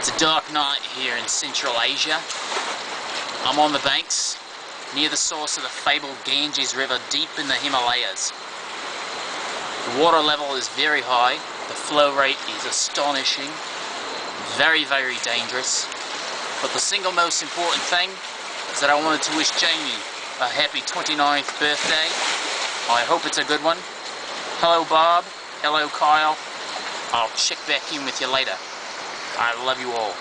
It's a dark night here in Central Asia. I'm on the banks near the source of the fabled Ganges River deep in the Himalayas. The water level is very high, the flow rate is astonishing, very, very dangerous. But the single most important thing is that I wanted to wish Jamie a happy 29th birthday. I hope it's a good one. Hello Bob, hello Kyle. I'll check back in with you later. I love you all.